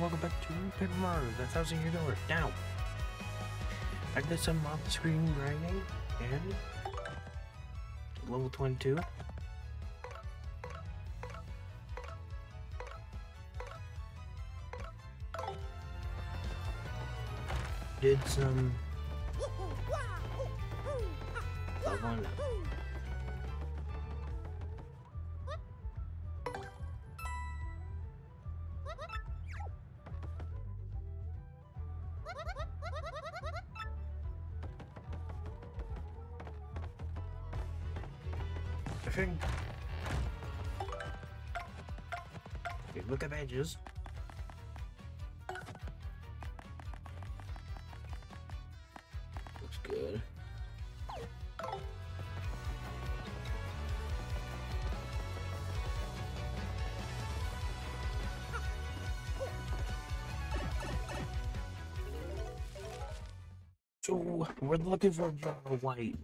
welcome back to Paper Mario, the thousand year door. Now, I did some off-screen grinding and level 22. Did some level badges. Looks good. So we're looking for the white.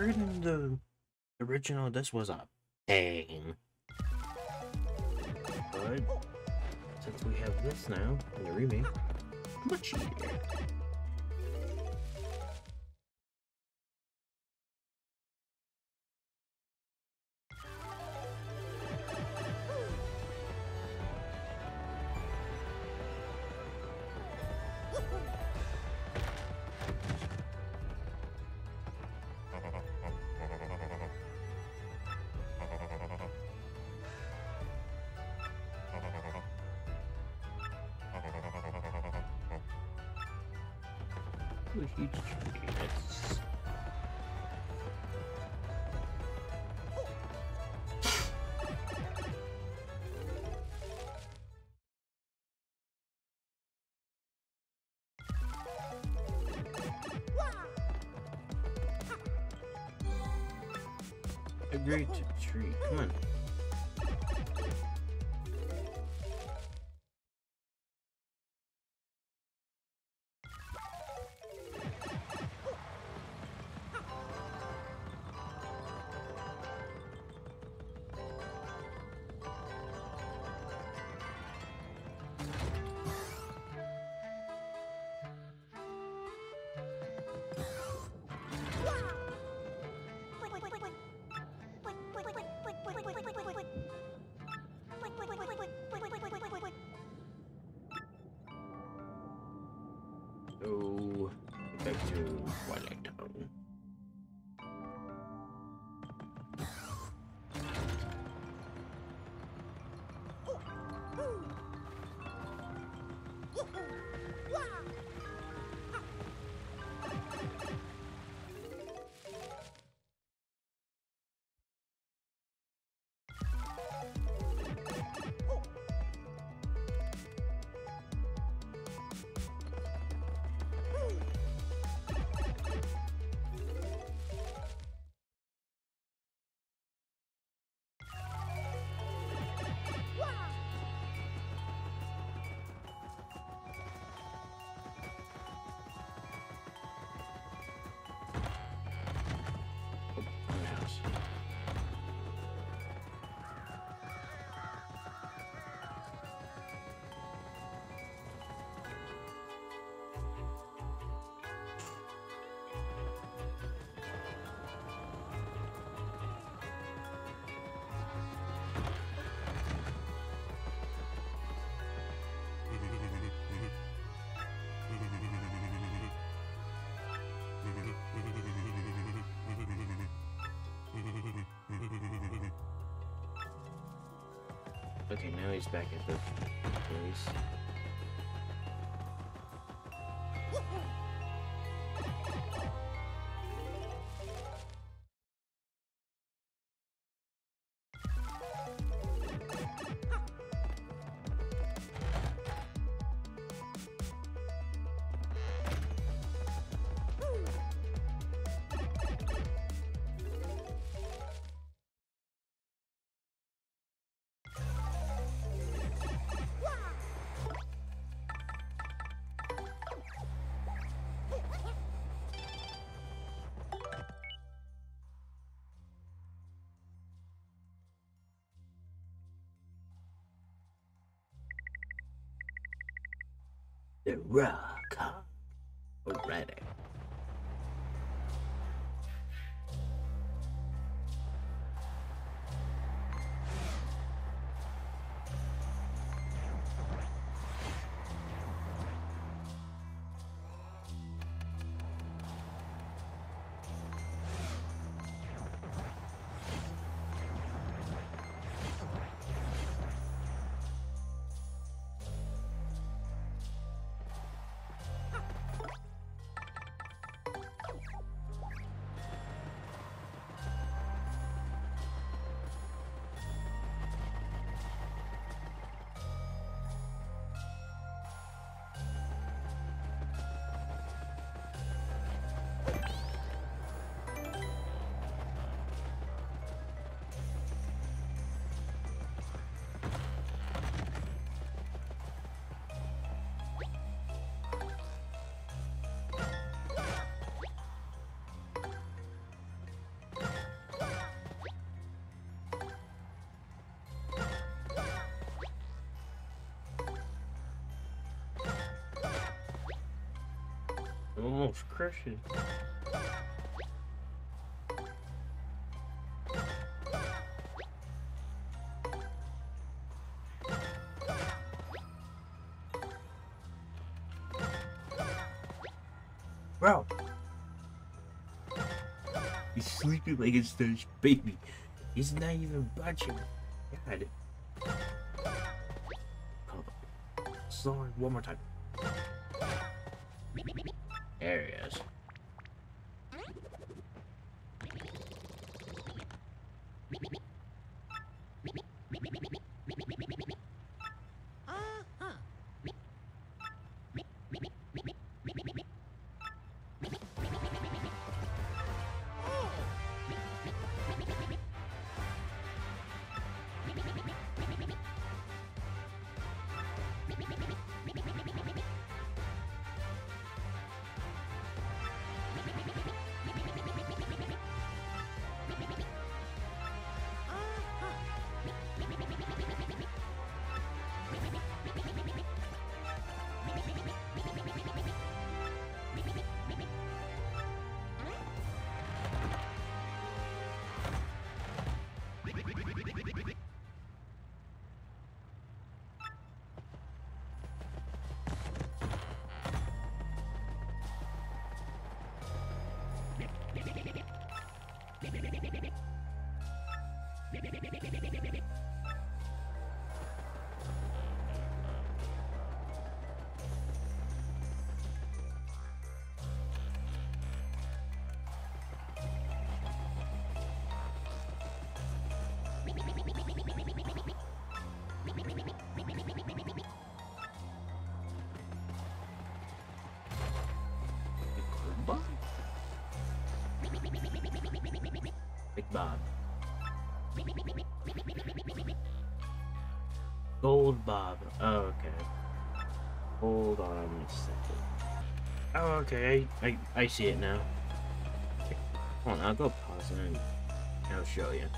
Heard in the original this was a pain. But since we have this now in the remake, much easier. Okay, now he's back at the place. The almost crushing. Bro. He's sleeping like a Dutch baby. He's not even budging. God. Slower, one more time. There okay. I, I, see it now. Hold on, I'll go pause and I'll show you.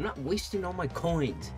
I'm not wasting all my coins.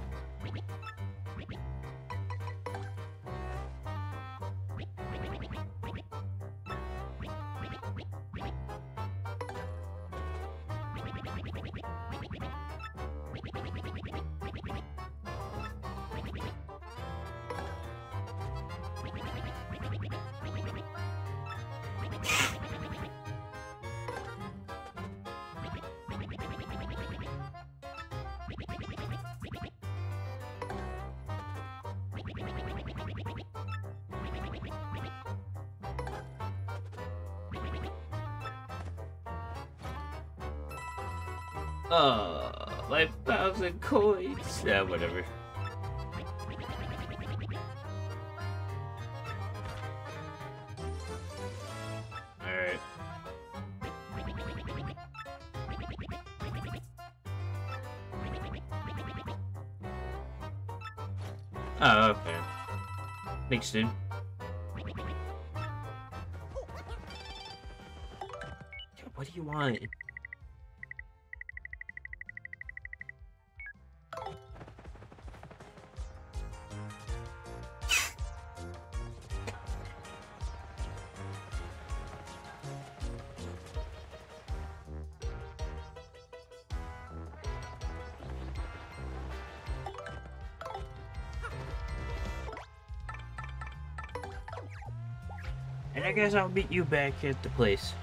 Coins. Yeah, whatever. Alright. Oh, okay. Thanks, dude. What do you want? I guess I'll meet you back at the place.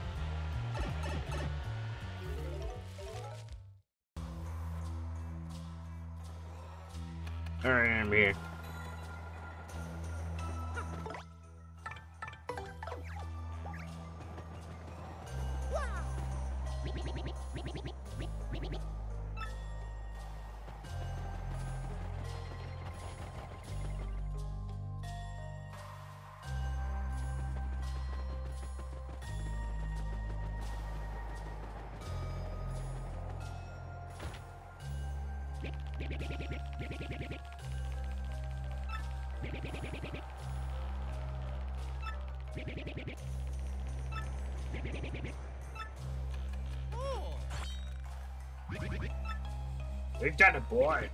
We've done it, boy.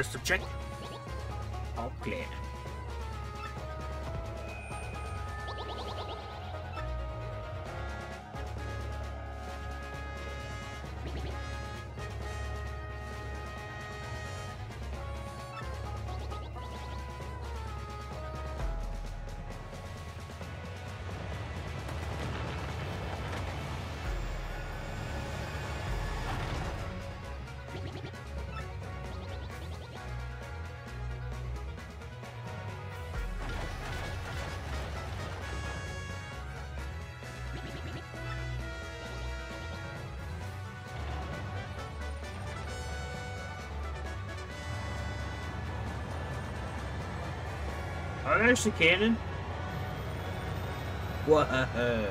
Just There's the cannon. Whoa. Uh, uh.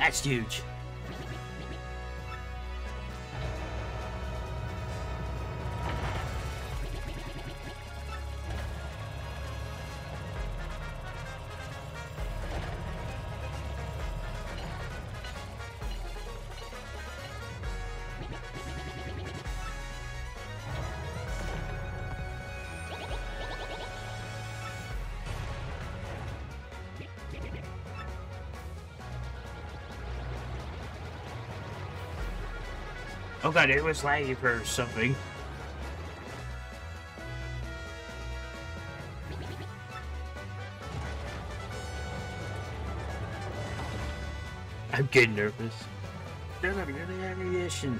That's huge. Oh god, it was laggy for something. I'm getting nervous. They're not really ammunition.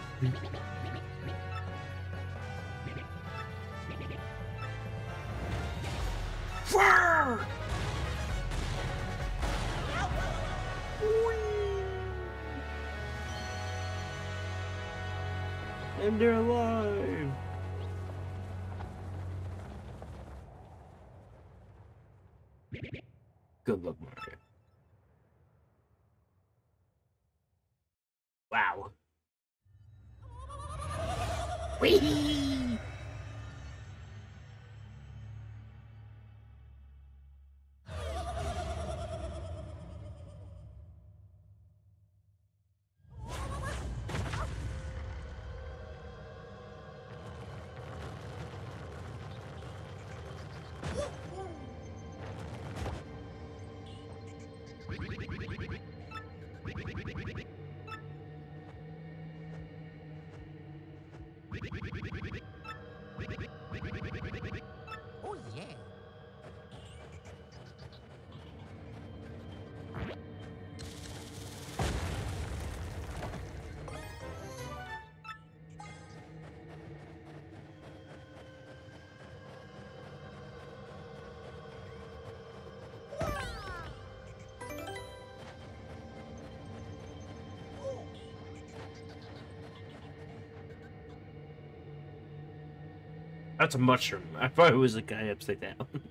That's a mushroom. I thought it was a guy upside down.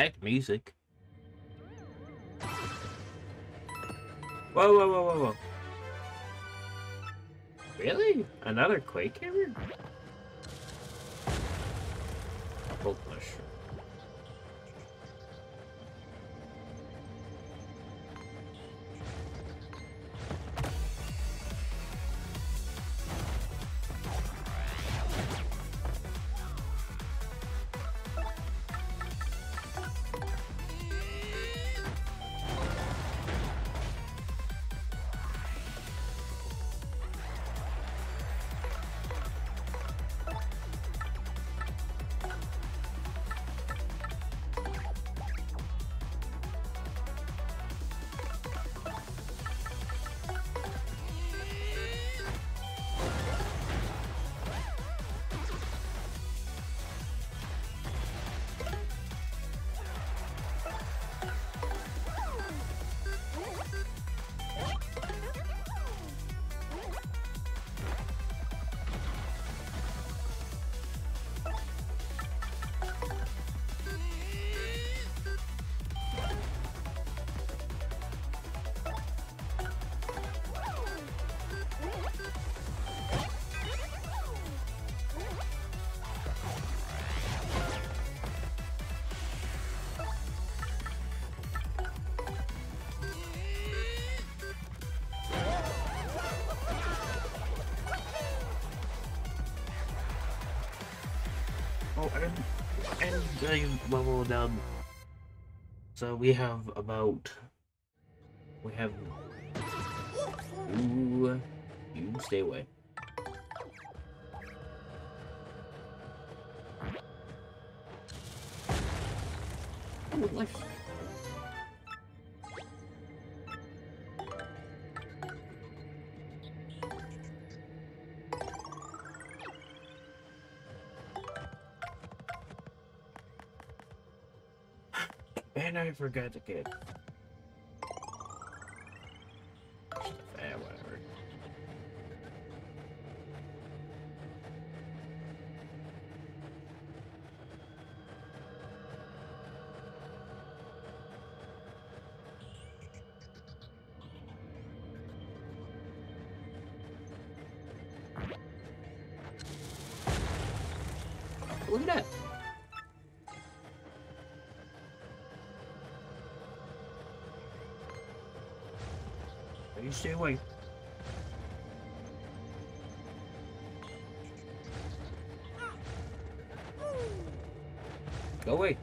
I music. Whoa, whoa, whoa, whoa, whoa. Really? Another Quake hammer? Gold mushroom. So we have about. And I forgot to You stay away. Go away.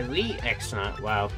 Elite X-Naut, wow.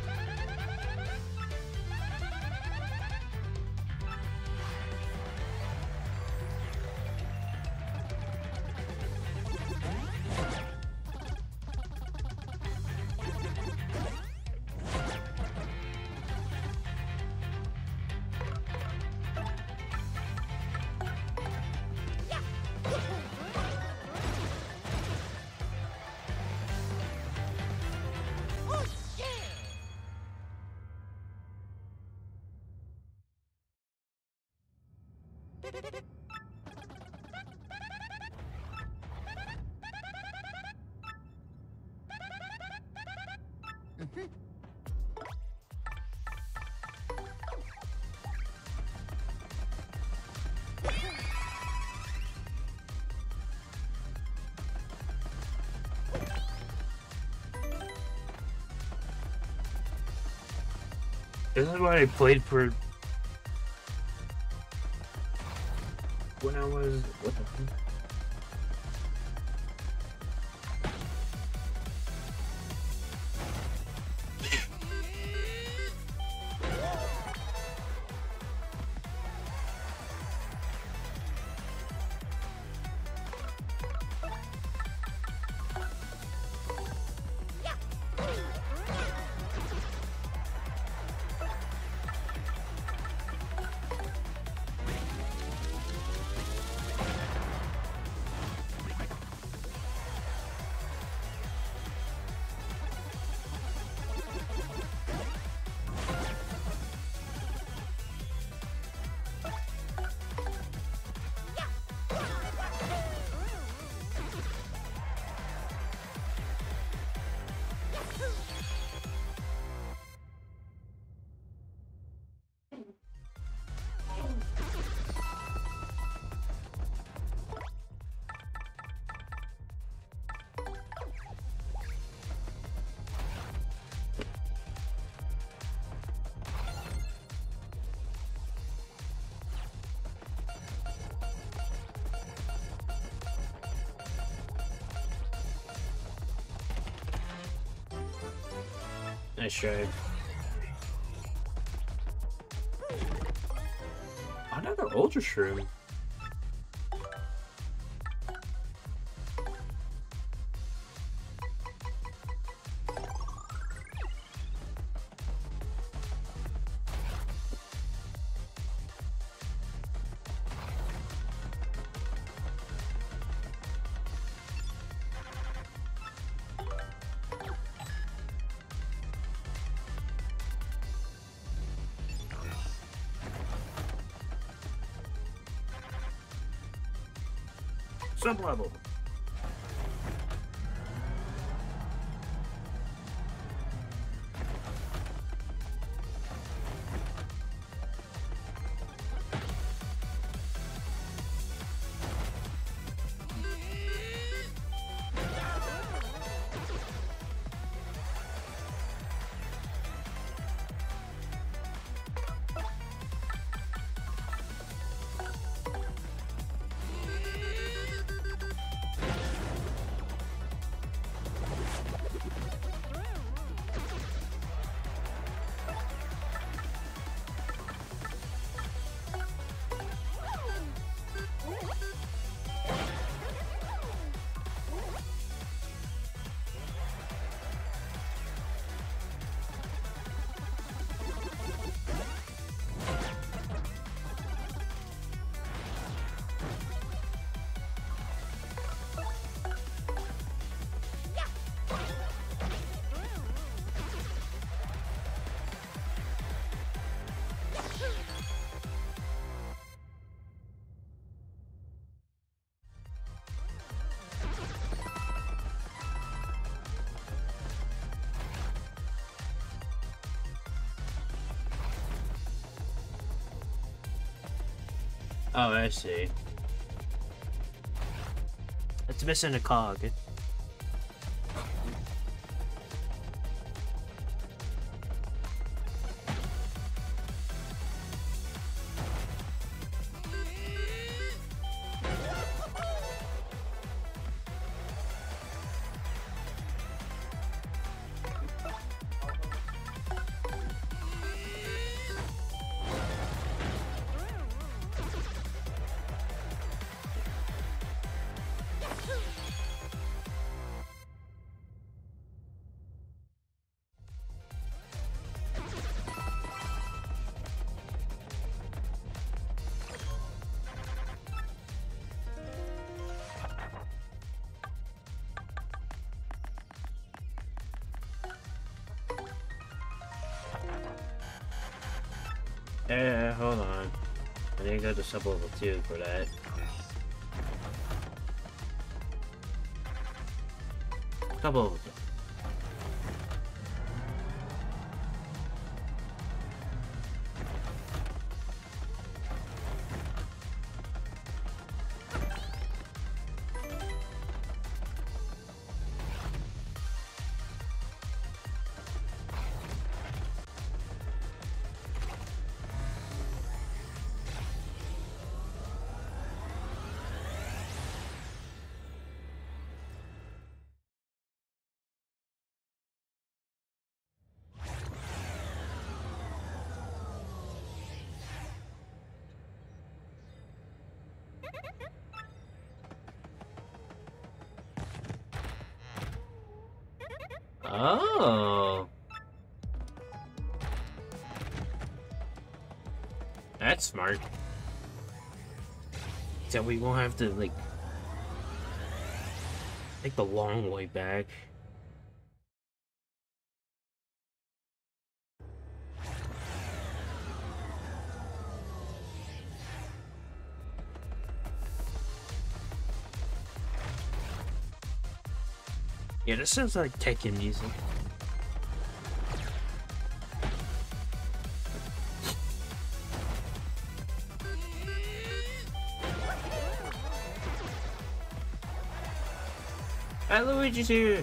This is what I played for when I was what the try. Another Ultra Shroom. Sub-level. Oh, I see. It's missing a cog. Yeah, hold on. I need to go to sub level 2 for that. Sub level 2. Smart. So we won't have to, like, take the long way back. Yeah, this sounds like Tekken music. 继续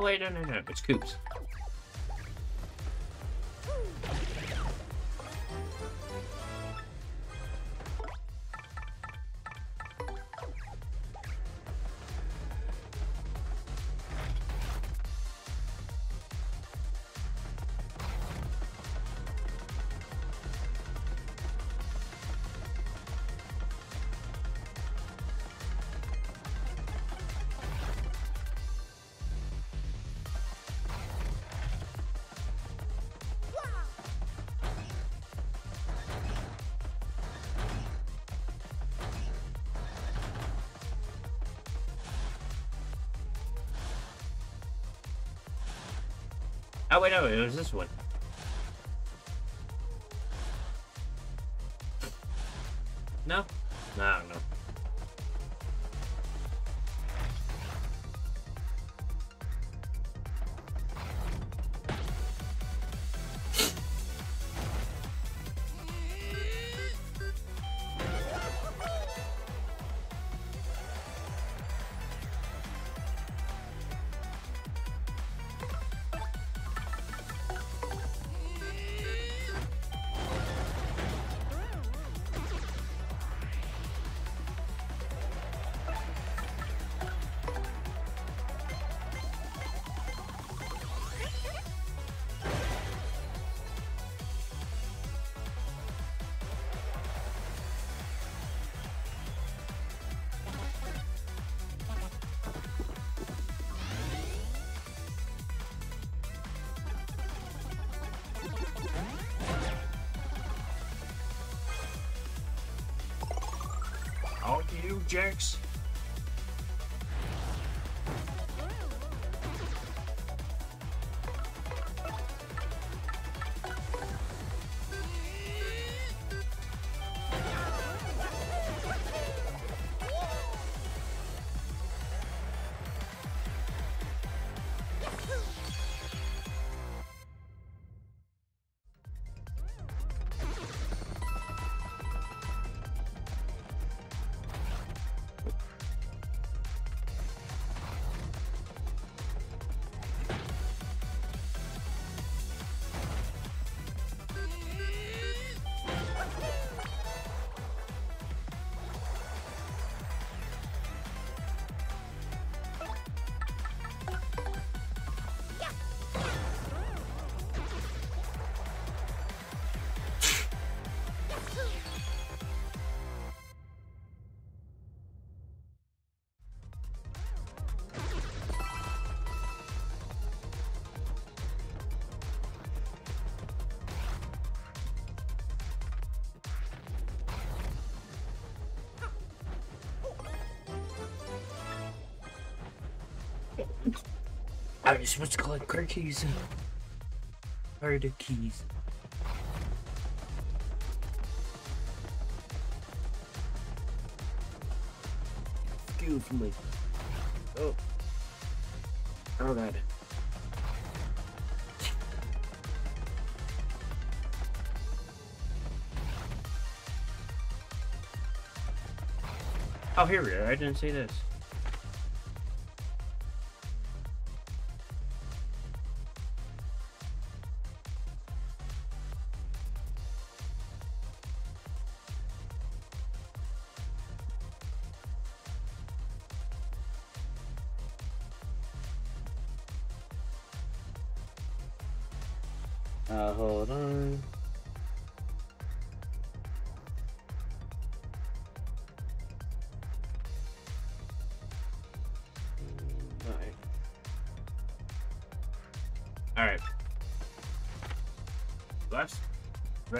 wait, no, no, no, it's Koops. Oh wait, no, it was this one. Jerks. I was supposed to collect card keys. Card keys. Excuse me. Oh. Oh god. Oh, here we are. I didn't see this.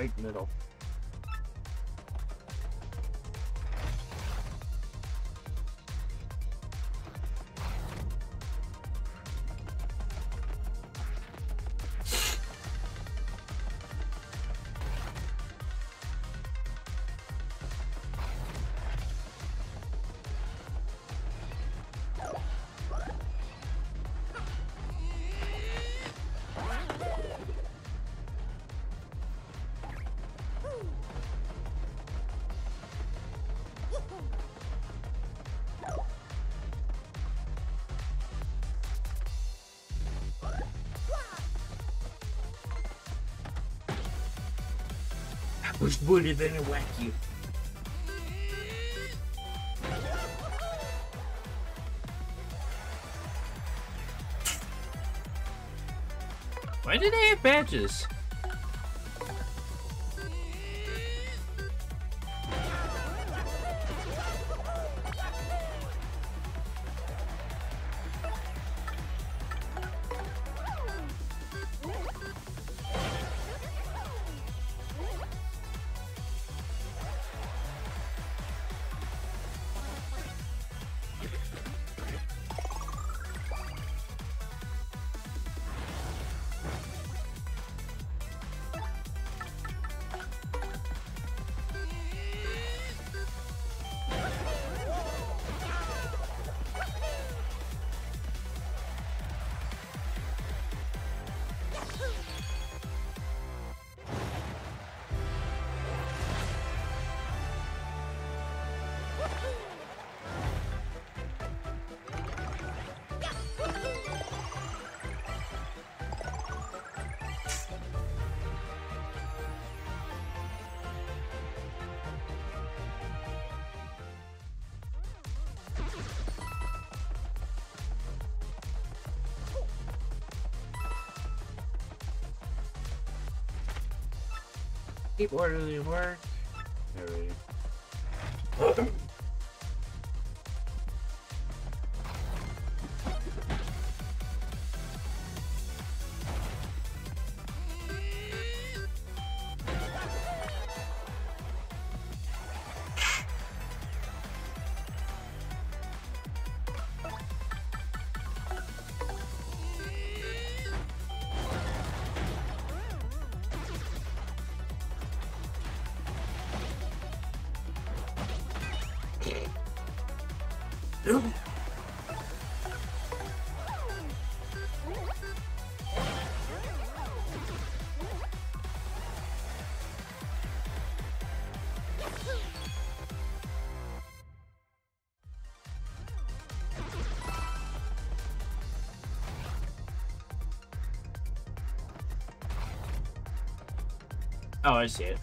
Right, middle. Push bully, then I whack you. Why do they have badges? Keep orderly work. Alright. Oh, I see it.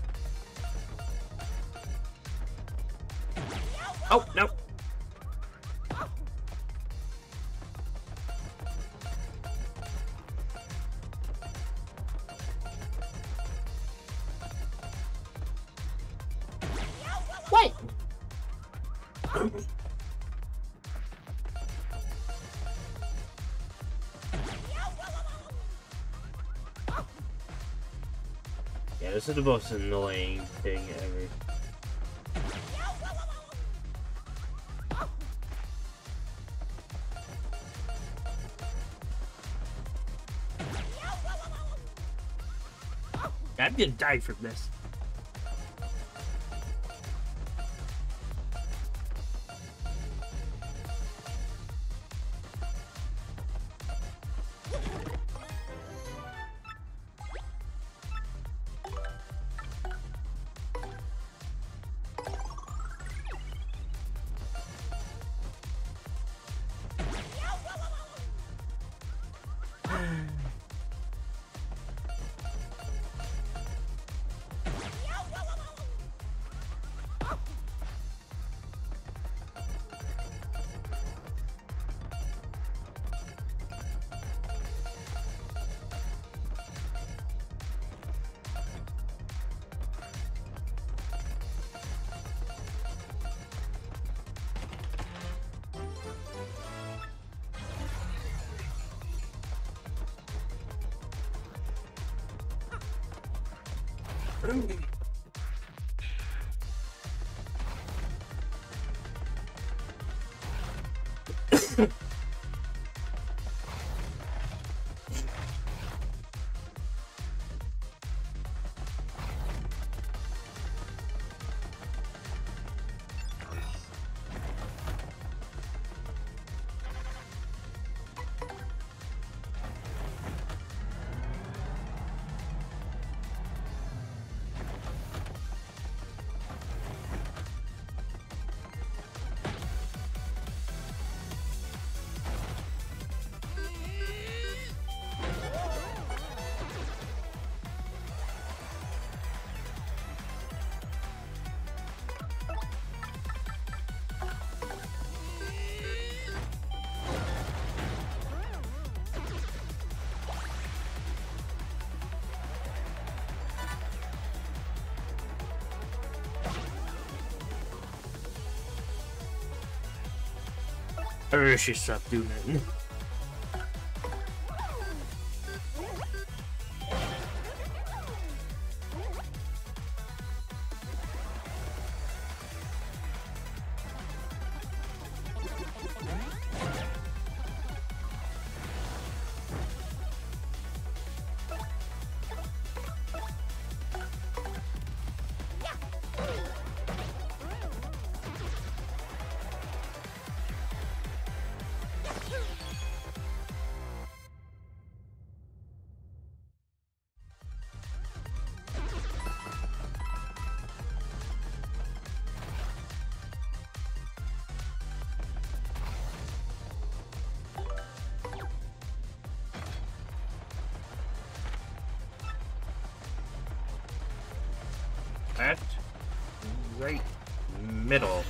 This is the most annoying thing ever. I'm gonna die from this. ömrüm Or she stopped doing it. Left, right, middle.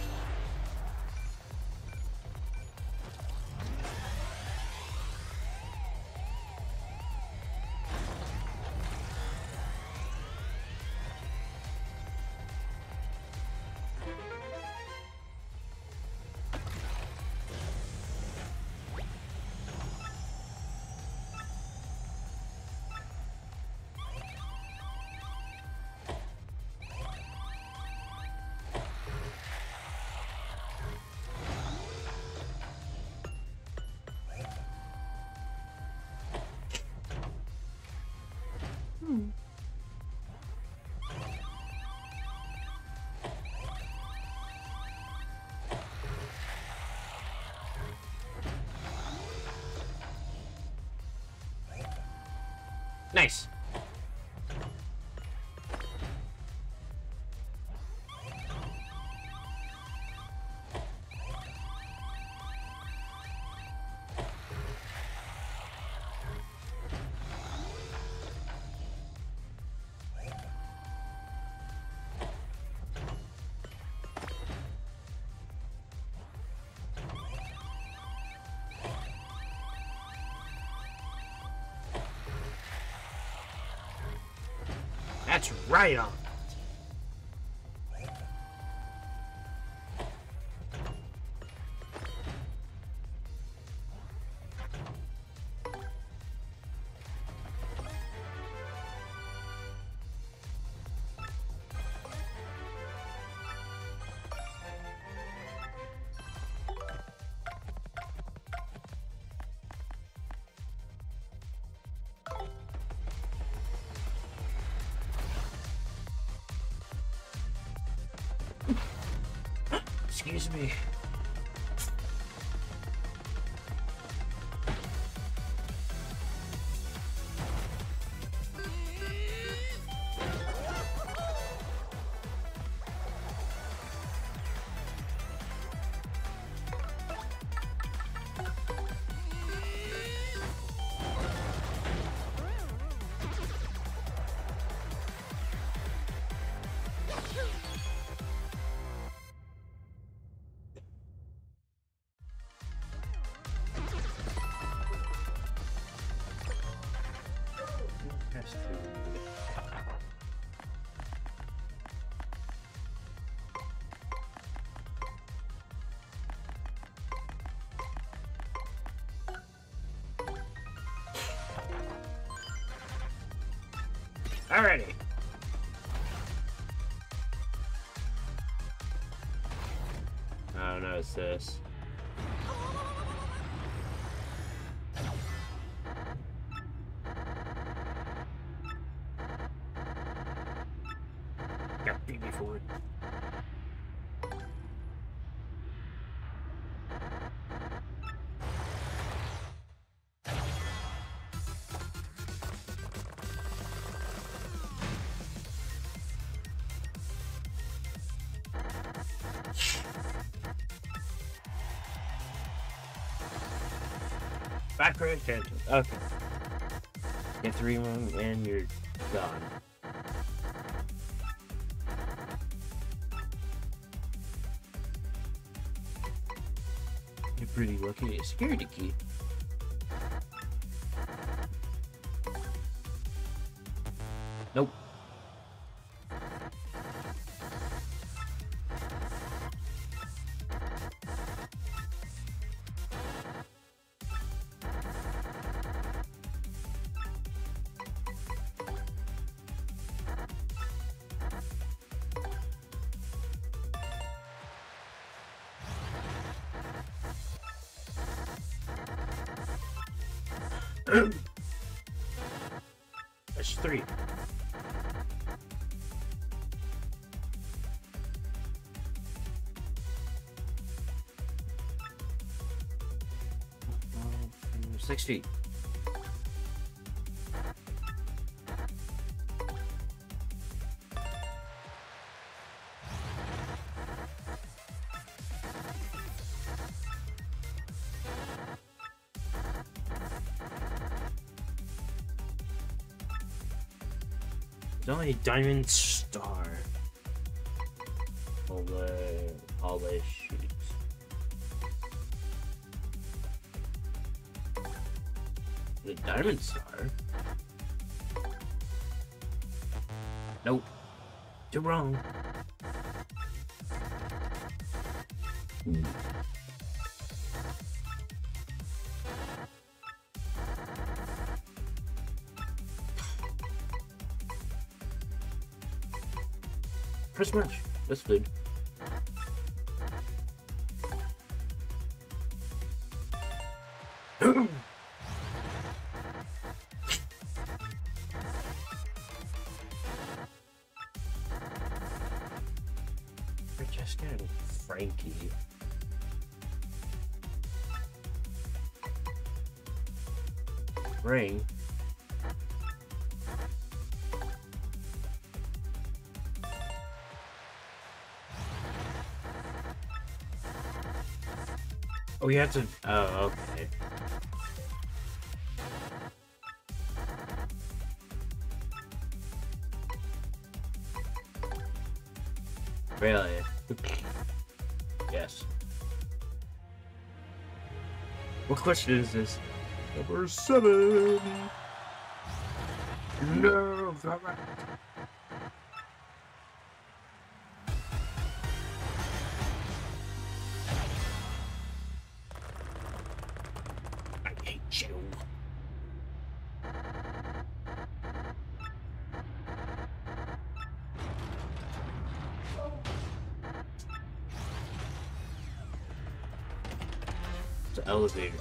Nice. That's right on. Me. Alrighty. I don't know, it's this. Okay. Get three moon and you're gone. You're pretty lucky to security key. Ugh. A diamond star. The polish shoots. The diamond star? Nope. You're wrong. That's good. We're Frankie. Ring. Oh, we had to. Oh, okay. Really? yes. What question is this? Number seven. No,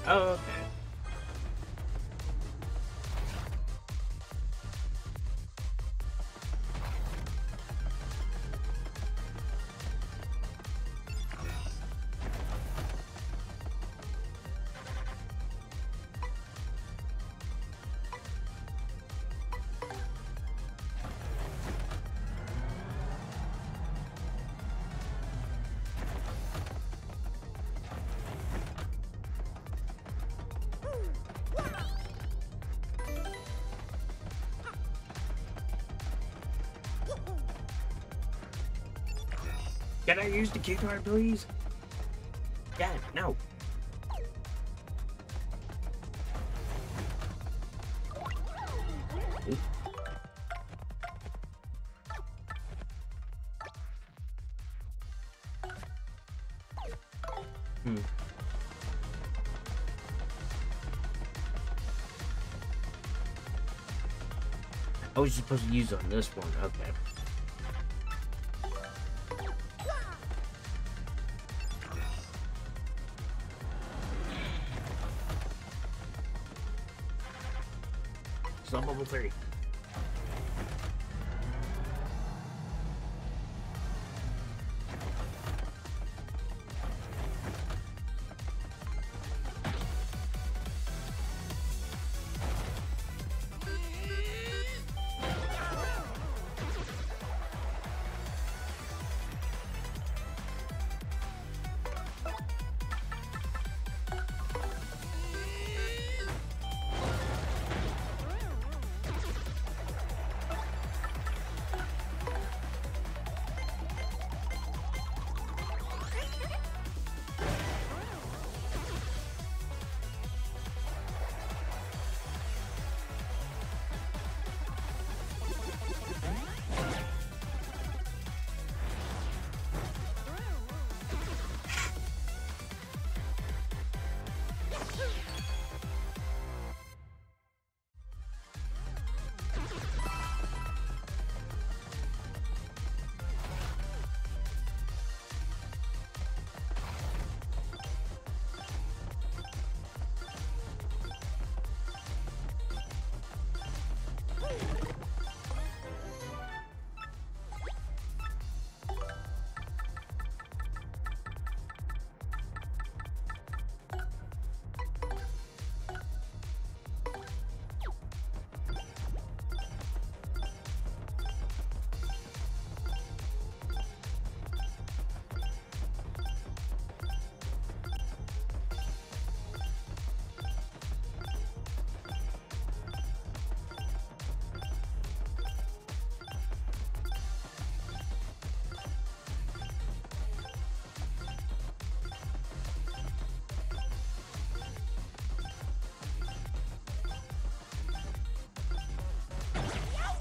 Oh, okay. Use the key card, please? Dad, no. Oop. Hmm. I was supposed to use on this one. Okay. 3.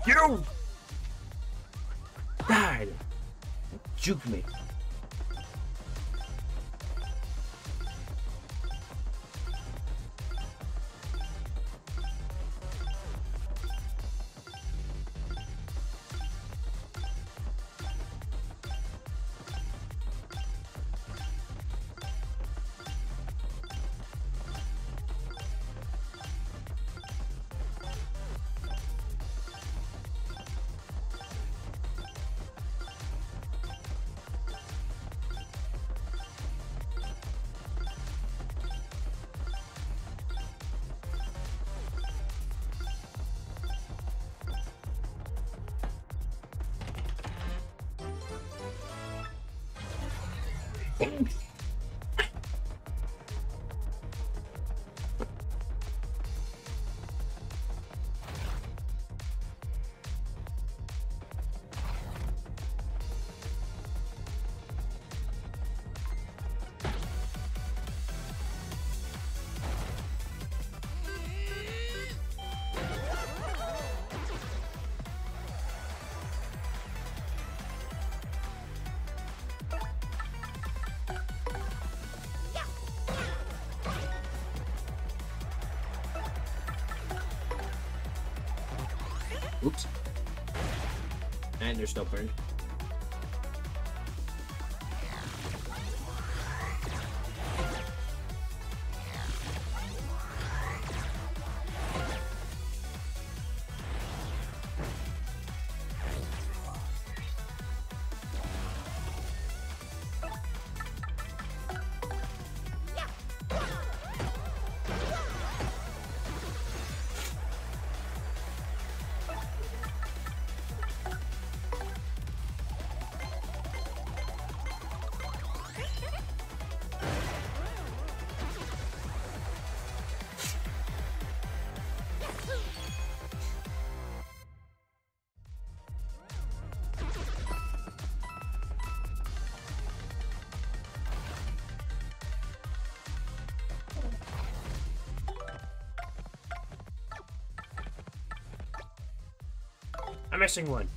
You! Died! Juke me. Oops. And you're still burned. I'm one.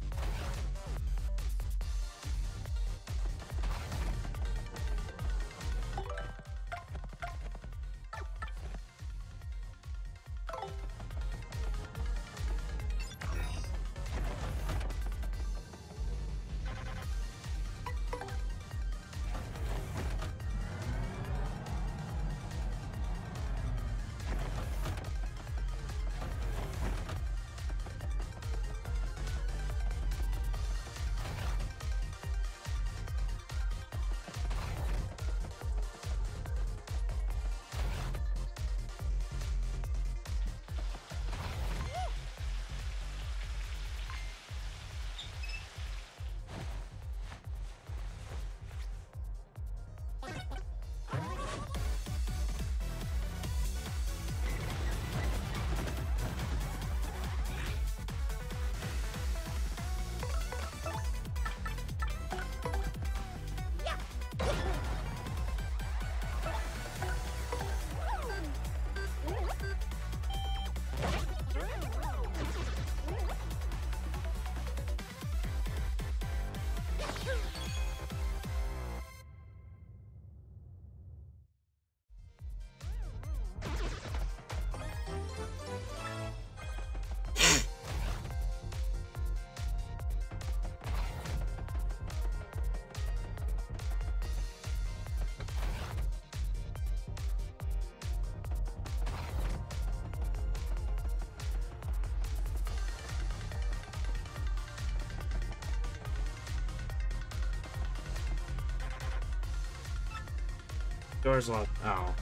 Door's locked. Oh.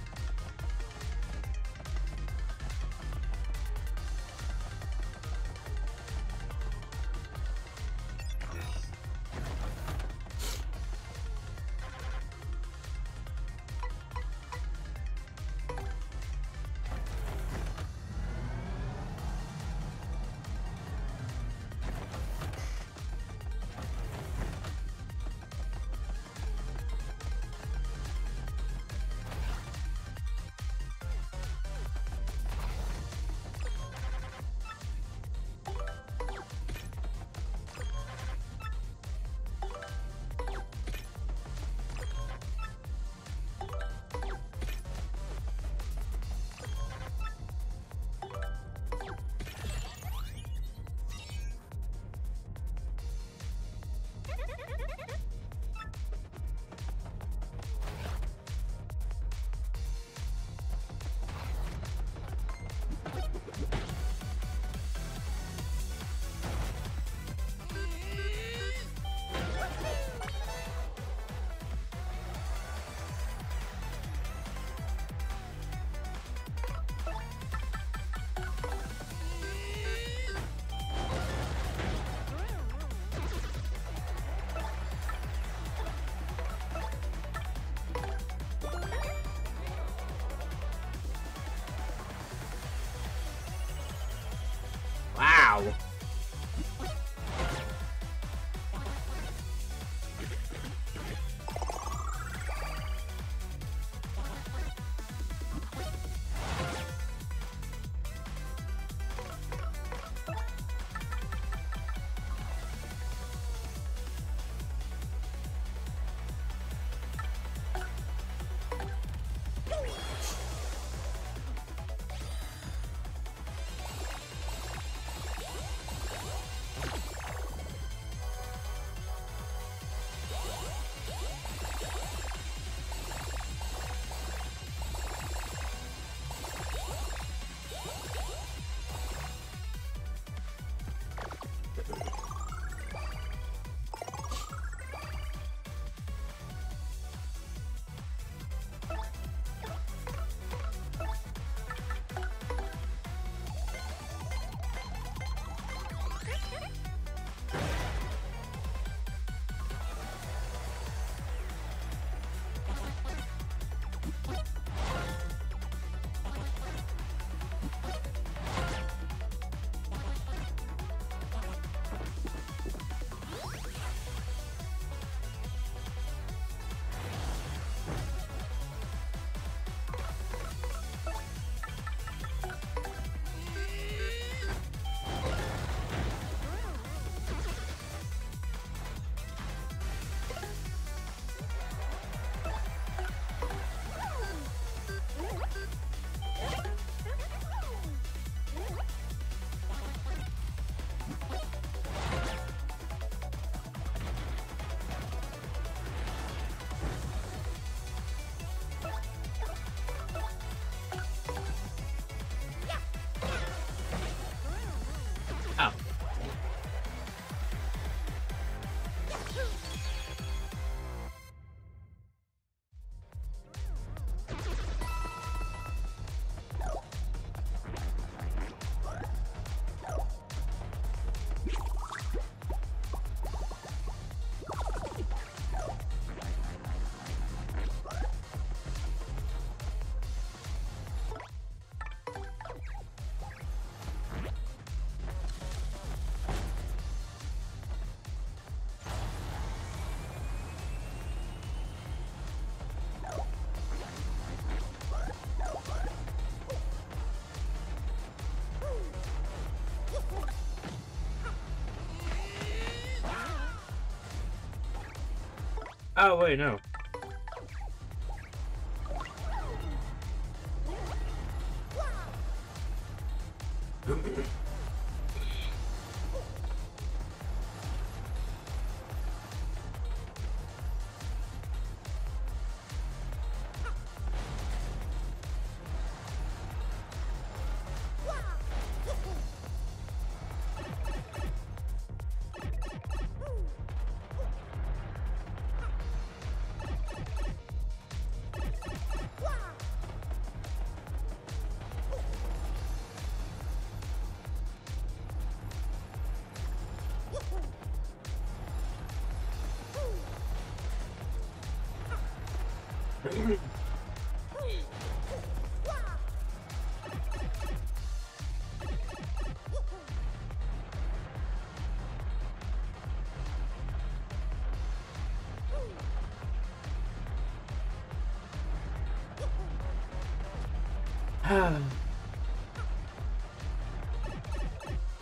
Oh, wait, no.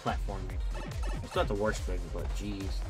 Platforming. It's not the worst thing, but jeez.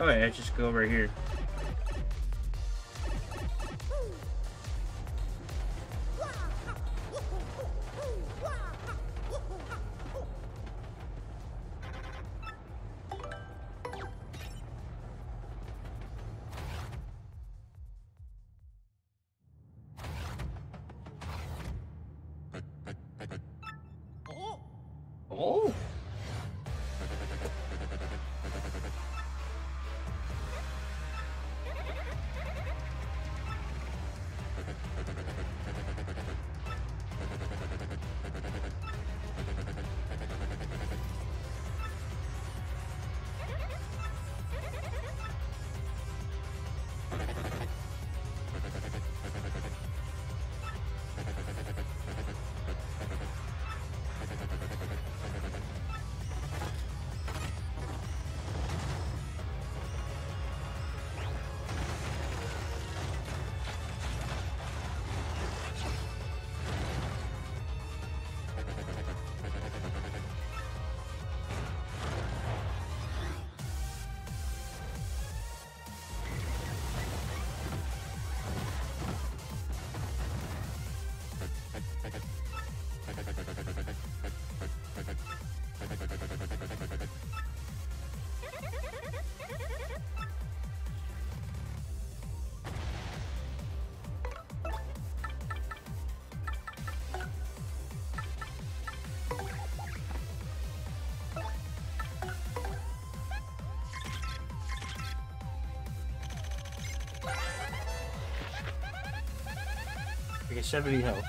Oh yeah, just go over here. 70 health.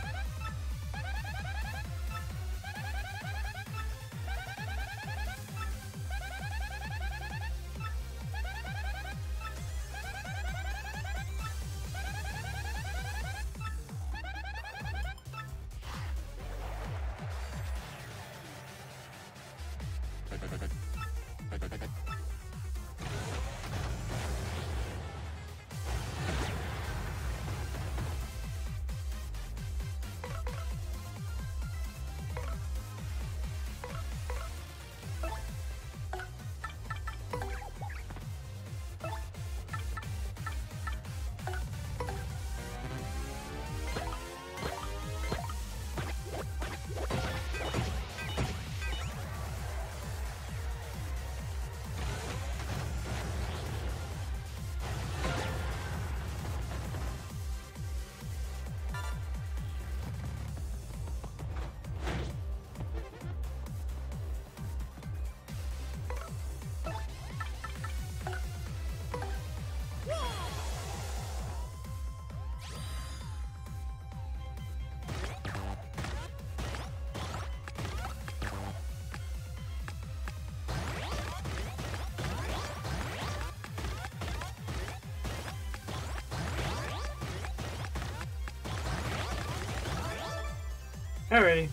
Alrighty.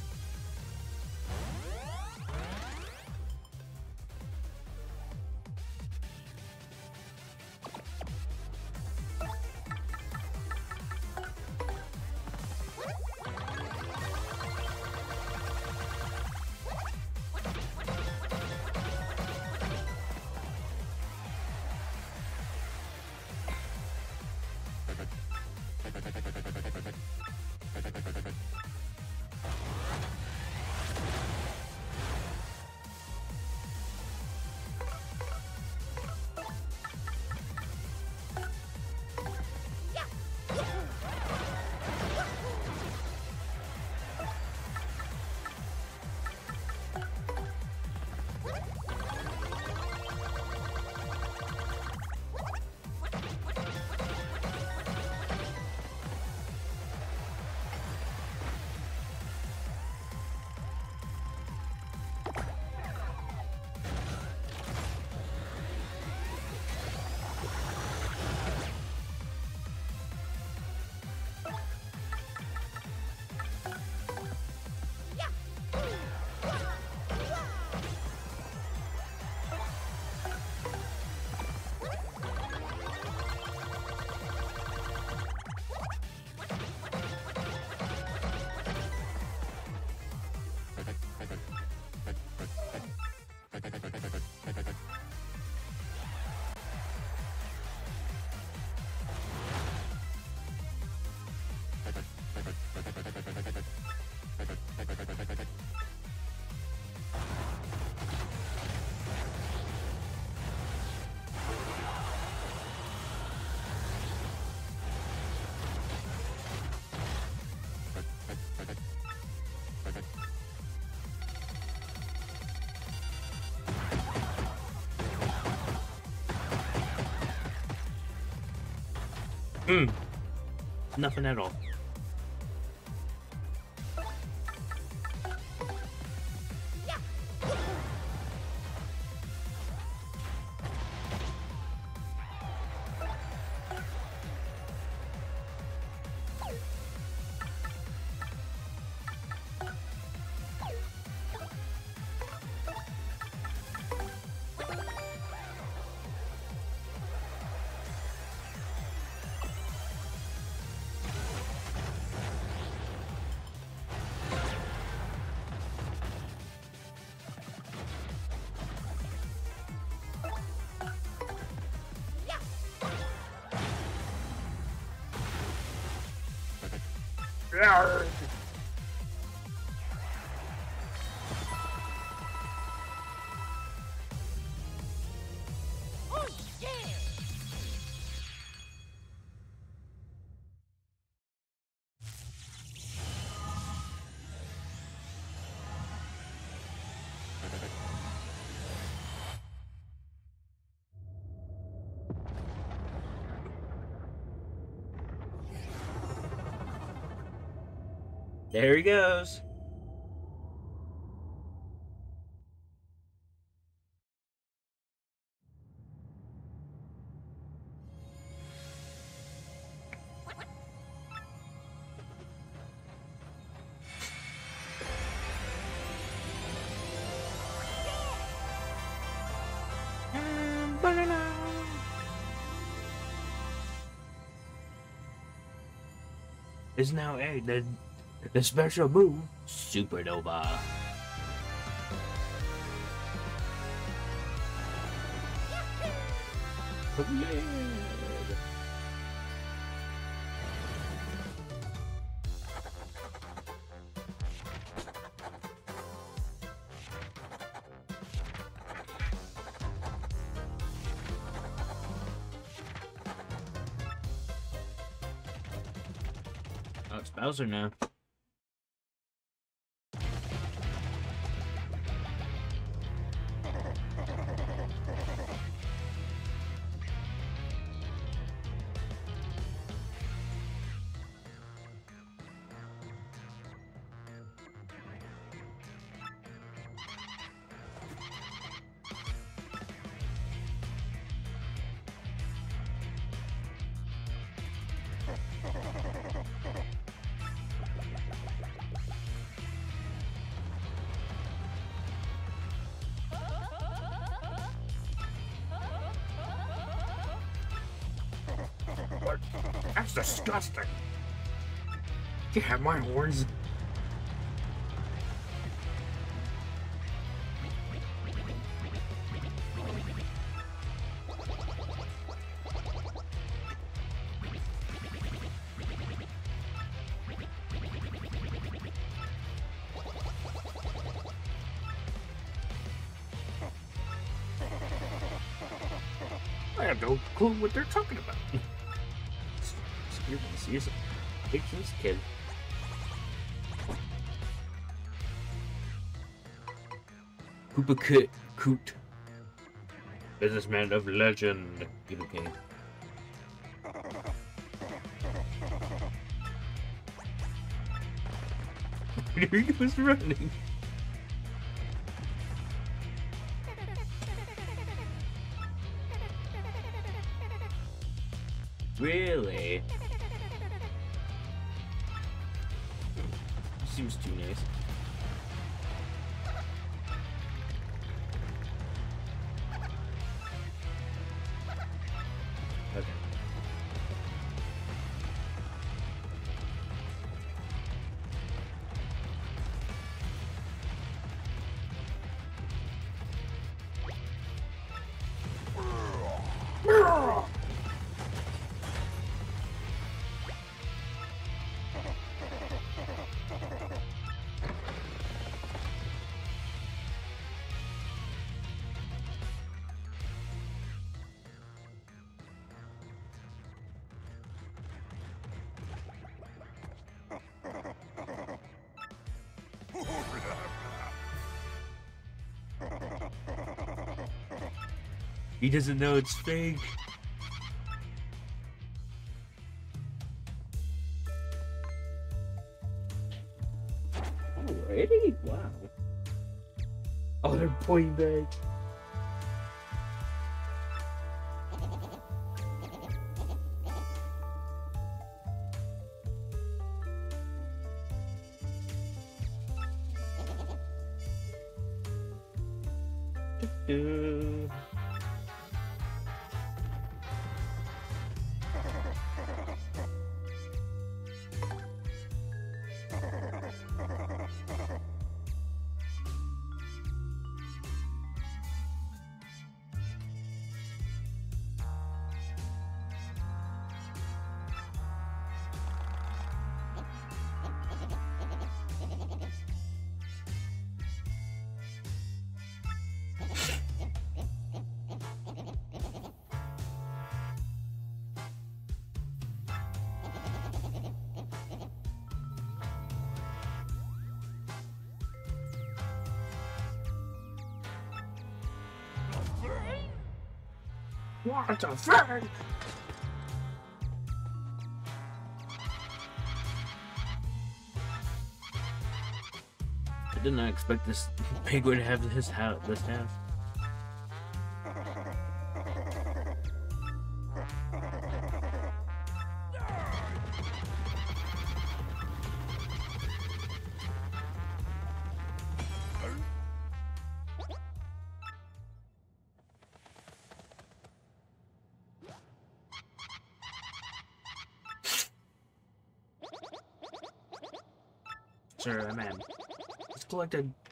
Hmm. Nothing at all. hour There he goes. Is now a the the special move Supernova. Oh, it's Bowser now. That's disgusting. You have my horns. I have no clue what they're talking about. Some pictures, kid. Koopa Kit Coot. Businessman of legend. King. he was running. He doesn't know it's fake. Already? Wow. Oh, they're pointing back. What? I did not expect this penguin to have house. This house.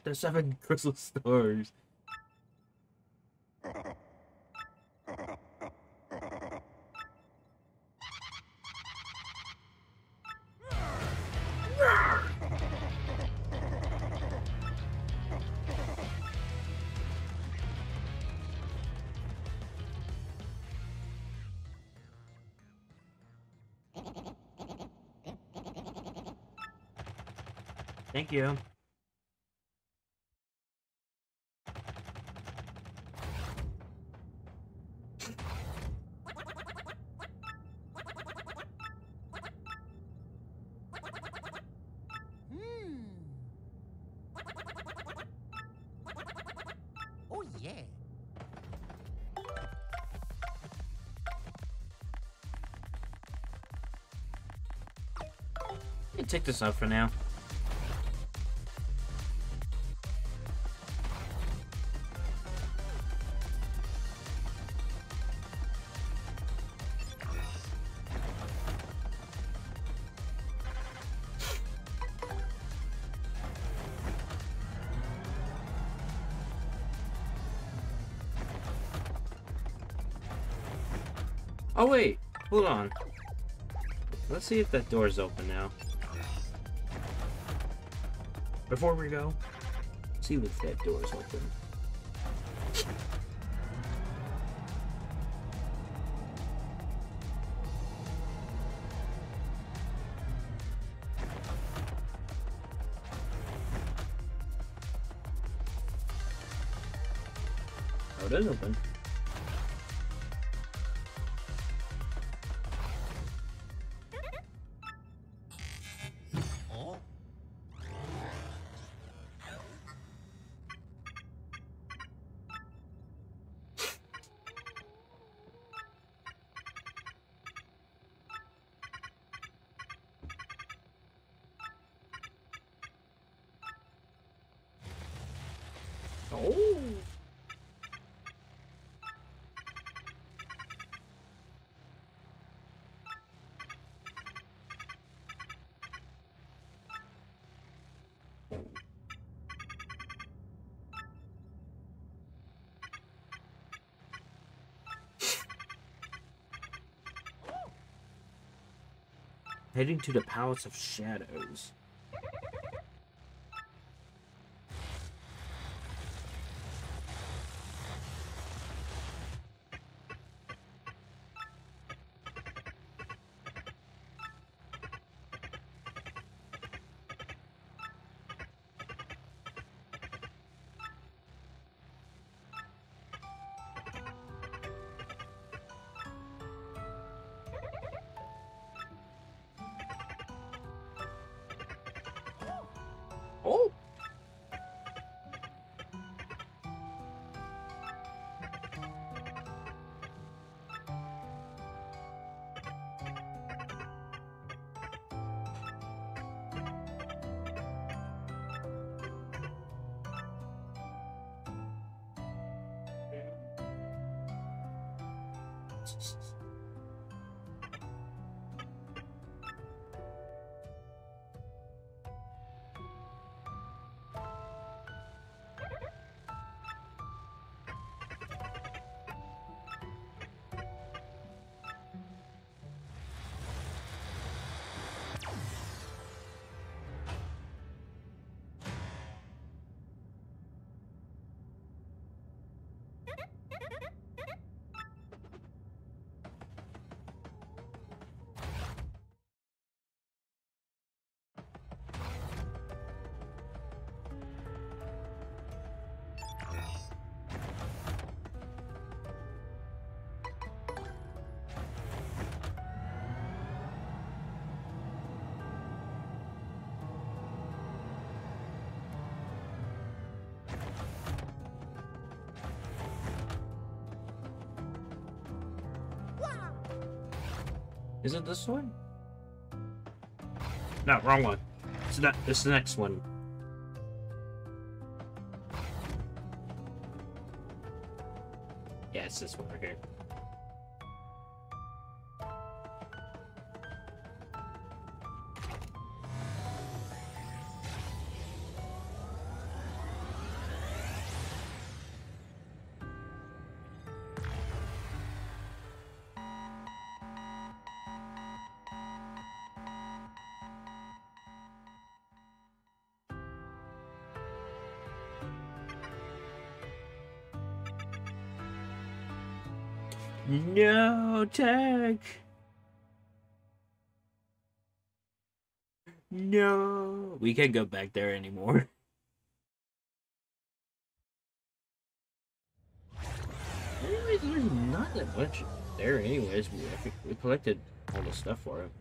Collect the, the seven crystal stars. Thank you. This up for now. Oh wait, hold on. Let's see if that door's open now. Before we go, see if that door's open. Oh, it is open. Oh. Heading to the Palace of Shadows. This one? No, wrong one. It's not. It's the next one. Yeah, it's this one right here. No. No. We can't go back there anymore. Anyways, there's not that much there anyways. We, we collected all the stuff for it.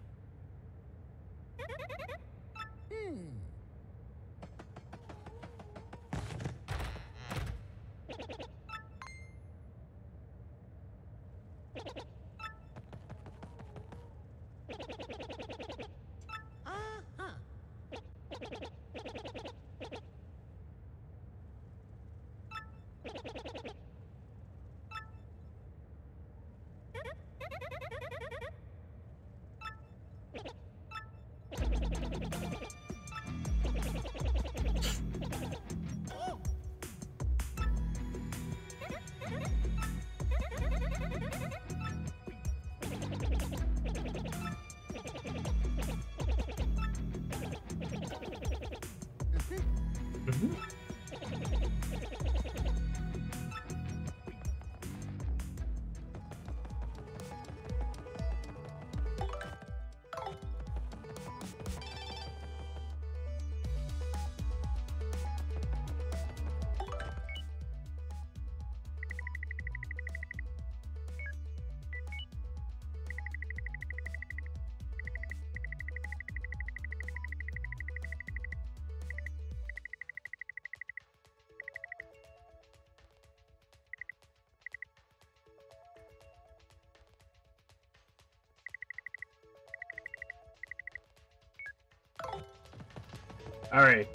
Alright.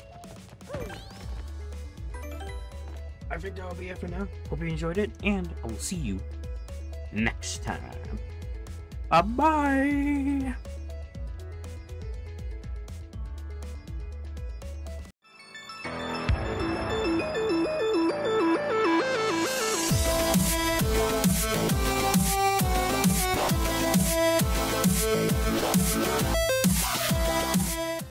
I think that'll be it for now. Hope you enjoyed it, and I will see you next time. Uh,